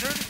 centered.